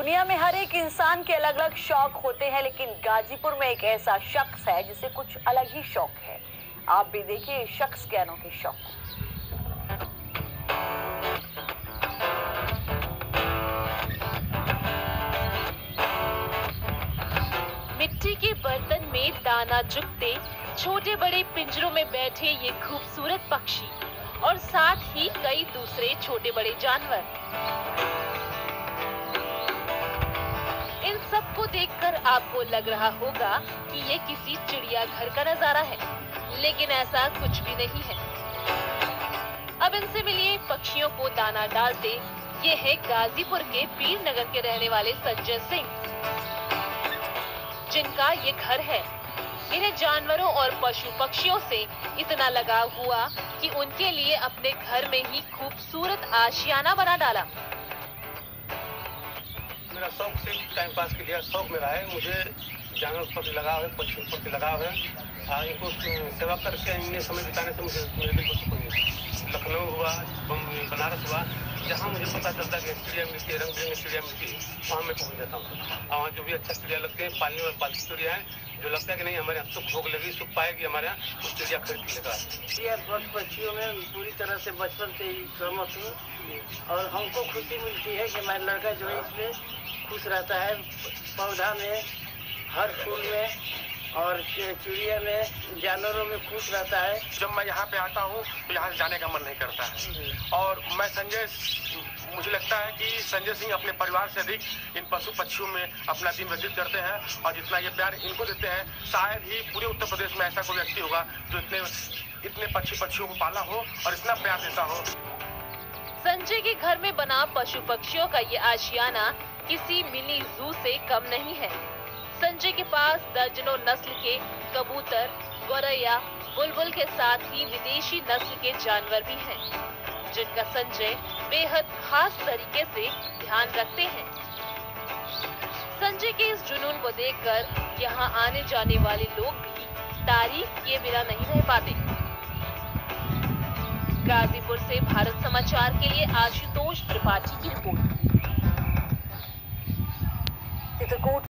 दुनिया में हर एक इंसान के अलग अलग शौक होते हैं, लेकिन गाजीपुर में एक ऐसा शख्स है जिसे कुछ अलग ही शौक है। आप भी देखिए इस शख्स के अनोखे शौक मिट्टी के बर्तन में दाना चुगते छोटे बड़े पिंजरों में बैठे ये खूबसूरत पक्षी, और साथ ही कई दूसरे छोटे बड़े जानवर। सबको देखकर आपको लग रहा होगा कि ये किसी चिड़ियाघर का नज़ारा है, लेकिन ऐसा कुछ भी नहीं है। अब इनसे मिलिए पक्षियों को दाना डालते, ये है गाजीपुर के पीर नगर के रहने वाले संजय सिंह, जिनका ये घर है। इन्हें जानवरों और पशु पक्षियों से इतना लगाव हुआ कि उनके लिए अपने घर में ही खूबसूरत आशियाना बना डाला। शौक सिर्फ़ टाइम पास के लिए शौक मेरा है। मुझे जानवर के प्रति लगाव है पक्षियों के प्रति लगाव है। आ, इनको सेवा करके इन्हें समय बिताने से मुझे मेरे दिल को सुकून लखनऊ हुआ बनारस हुआ जहाँ मुझे पता चलता है कि चिड़िया मिलती है रंग बिरंगी चिड़िया मिलती है वहाँ मैं पहुँच जाता हूँ। और वहाँ जो भी अच्छा चिड़िया लगते हैं पालने वाले पालतू चिड़िया हैं जो लगता है कि नहीं हमारे यहाँ सुख भोग लगी सुख पाएगी हमारे यहाँ उस चिड़िया खरीद के लेकर ये पशु पक्षियों में पूरी तरह से बचपन से ही सहमत हूँ। और हमको खुशी मिलती है कि हमारा लड़का जो है इसमें खुश रहता है। पौधा में हर फूल में और चिड़िया में जानवरों में खुश रहता है। जब मैं यहाँ पे आता हूँ तो यहाँ से जाने का मन नहीं करता है। और मैं संजय मुझे लगता है कि संजय सिंह अपने परिवार से अधिक इन पशु पक्षियों में अपना दिन व्यतीत करते हैं और जितना ये प्यार इनको देते हैं शायद ही पूरे उत्तर प्रदेश में ऐसा कोई व्यक्ति होगा जो इतने इतने पक्षी पक्षियों को पाला हो और इतना प्यार देता हो। संजय के घर में बना पशु पक्षियों का ये आशियाना किसी मिनी जू से कम नहीं है। संजय के पास दर्जनों नस्ल के कबूतर गोरैया बुलबुल के साथ ही विदेशी नस्ल के जानवर भी हैं, जिनका संजय बेहद खास तरीके से ध्यान रखते हैं। संजय के इस जुनून को देखकर यहाँ आने जाने वाले लोग भी तारीफ़ किए बिना नहीं रह पाते। गाजीपुर से भारत समाचार के लिए आशुतोष त्रिपाठी की रिपोर्ट। Gut